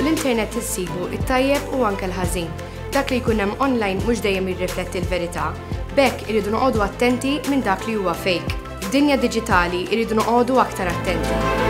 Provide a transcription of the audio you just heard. Fuq l-internet issibu it-tajjeb u anke l-ħażin. Dak li jkun hemm online mhux dejjem jirrifletti l-verità, bekk iridu noqogħdu attenti minn dak li huwa fake. Dinja diġitali iridu noqogħdu aktar attenti.